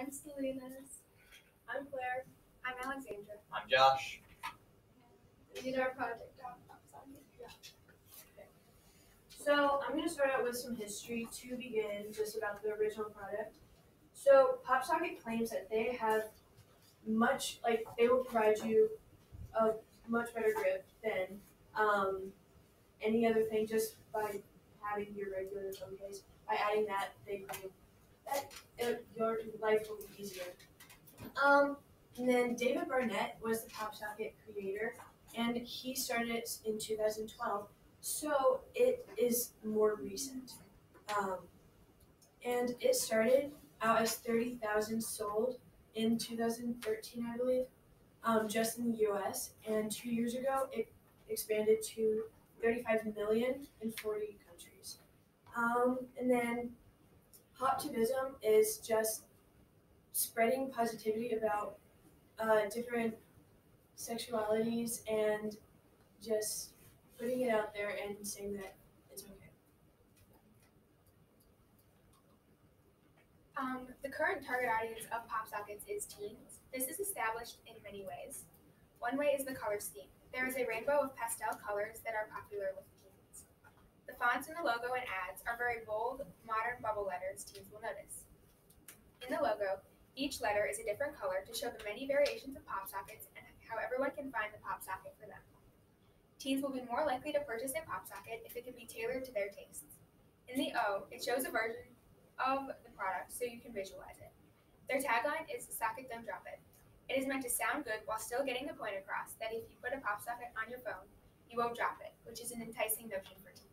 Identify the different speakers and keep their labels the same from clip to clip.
Speaker 1: I'm Salinas.
Speaker 2: I'm Claire.
Speaker 3: I'm Alexandra.
Speaker 4: I'm Josh.
Speaker 1: Did our project on PopSocket.
Speaker 2: So I'm going to start out with some history to begin, just about the original product. So PopSocket claims that they have much, like they will provide you a much better grip than um, any other thing just by having your regular phone case. By adding that, they that it, your life will be easier. Um, and then David Barnett was the PopSocket creator, and he started it in 2012. So it is more recent. Um, and it started out as 30,000 sold in 2013, I believe, um, just in the US. And two years ago, it expanded to 35 million in 40 countries. Um, and then Poptivism is just spreading positivity about uh, different sexualities and just putting it out there and saying that it's okay.
Speaker 3: Um, the current target audience of Pop Sockets is teens. This is established in many ways. One way is the color scheme. There is a rainbow of pastel colors that are popular with. The fonts in the logo and ads are very bold, modern bubble letters teens will notice. In the logo, each letter is a different color to show the many variations of pop sockets and how everyone can find the pop socket for them. Teens will be more likely to purchase a pop socket if it can be tailored to their tastes. In the O, it shows a version of the product so you can visualize it. Their tagline is Socket Don't Drop It. It is meant to sound good while still getting the point across that if you put a pop socket on your phone, you won't drop it, which is an enticing notion for teens.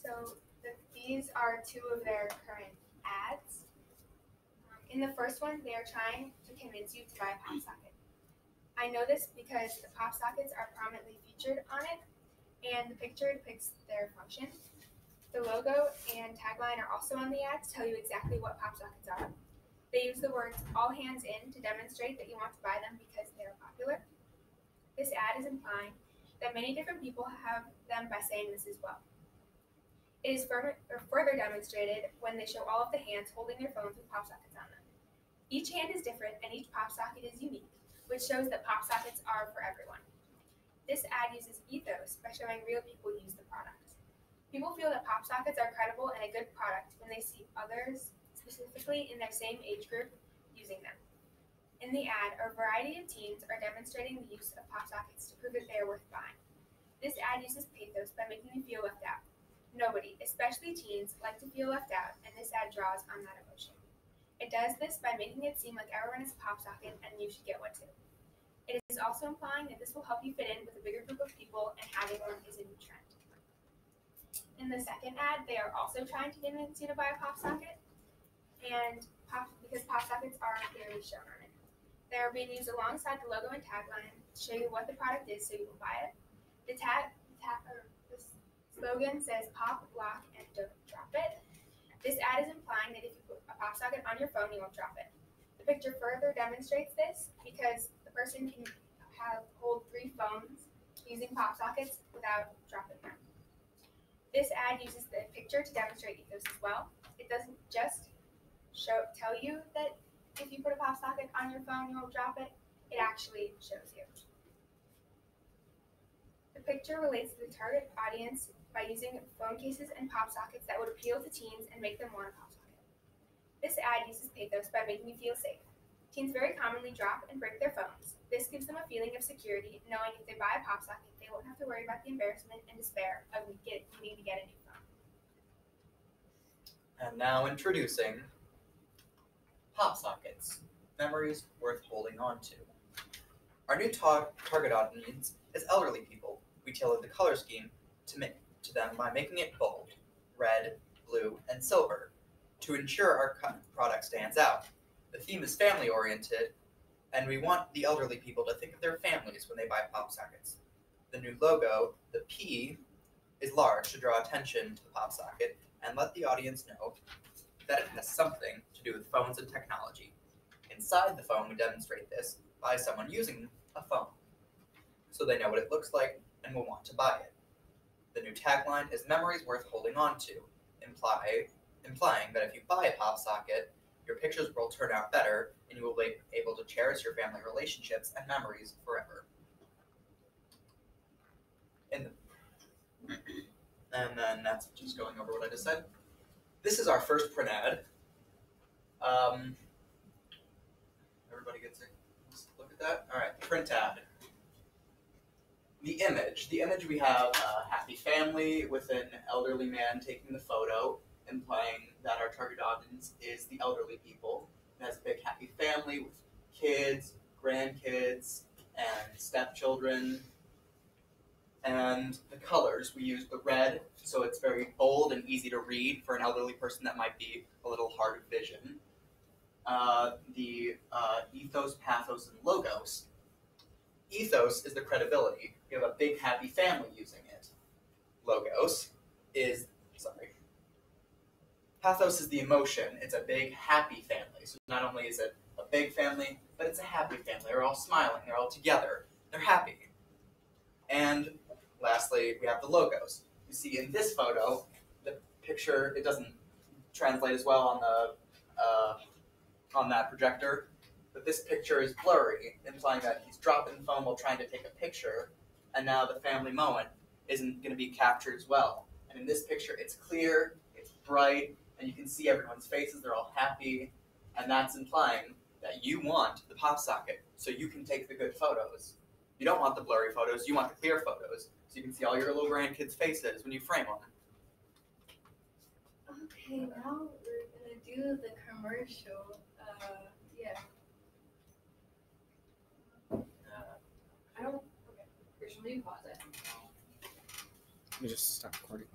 Speaker 3: So the, these are two of their current ads. Um, in the first one, they are trying to convince you to buy a pop socket. I know this because the pop sockets are prominently featured on it, and the picture depicts their function. The logo and tagline are also on the ad to tell you exactly what pop sockets are. They use the words all hands in to demonstrate that you want to buy them because they are popular. This ad is implying that many different people have them by saying this as well. It is further, demonstrated when they show all of the hands holding their phones with pop sockets on them. Each hand is different and each pop socket is unique, which shows that pop sockets are for everyone. This ad uses ethos by showing real people use the product. People feel that pop sockets are credible and a good product when they see others, specifically in their same age group, using them. In the ad, a variety of teens are demonstrating the use of pop sockets to prove that they are worth buying. This ad uses pathos by making you feel left out. Nobody, especially teens, like to feel left out, and this ad draws on that emotion. It does this by making it seem like everyone is a pop socket and you should get one too. It is also implying that this will help you fit in with a bigger group of people and having one is a new trend. In the second ad, they are also trying to convince you to buy a pop socket, and pop because pop sockets are clearly shown on it. They are being used alongside the logo and tagline to show you what the product is so you will buy it. The tag, tag or the slogan says pop, lock, and don't drop it. This ad is implying that if you put a pop socket on your phone, you won't drop it. The picture further demonstrates this because the person can have hold three phones using pop sockets without dropping them. This ad uses the picture to demonstrate ethos as well. It doesn't just show tell you that if you put a pop socket on your phone, you won't drop it. It actually shows you. The picture relates to the target audience by using phone cases and pop sockets that would appeal to teens and make them want a pop socket. This ad uses pathos by making you feel safe. Teens very commonly drop and break their phones. This gives them a feeling of security, knowing if they buy a pop socket, they won't have to worry about the embarrassment and despair of needing to get a new phone.
Speaker 4: And now introducing Pop Sockets Memories Worth Holding On to. Our new ta- target audience is elderly people. We tailored the color scheme to, make, to them by making it bold, red, blue, and silver to ensure our product stands out. The theme is family oriented, and we want the elderly people to think of their families when they buy pop sockets. The new logo, the P, is large to draw attention to the pop socket and let the audience know that it has something to do with phones and technology. Inside the phone, we demonstrate this by someone using a phone, so they know what it looks like and will want to buy it. The new tagline is memories worth holding on to, imply implying that if you buy a pop socket, your pictures will turn out better and you will be able to cherish your family relationships and memories forever. The, and then that's just going over what I just said. This is our first print ad. Um, everybody gets a look at that. All right, print ad. The image. The image we have a happy family with an elderly man taking the photo, implying that our target audience is the elderly people. It has a big happy family with kids, grandkids, and stepchildren. And the colors, we use the red, so it's very bold and easy to read for an elderly person that might be a little hard of vision. Uh, the uh, ethos, pathos, and logos. Ethos is the credibility. You have a big happy family using it. Logos is sorry. Pathos is the emotion. It's a big happy family. So not only is it a big family, but it's a happy family. They're all smiling. They're all together. They're happy. And lastly, we have the logos. You see in this photo, the picture it doesn't translate as well on the uh, on that projector, but this picture is blurry, implying that he's dropping the phone while trying to take a picture, and now the family moment isn't going to be captured as well. And in this picture, it's clear, it's bright, and you can see everyone's faces. They're all happy, and that's implying that you want the pop socket so you can take the good photos. You don't want the blurry photos. You want the clear photos, so you can see all your little grandkids' faces when you frame them.
Speaker 1: Okay, now we're gonna do the commercial. Uh, yeah.
Speaker 2: I don't. Okay, Christian, will you pause it?
Speaker 5: Let me just stop recording.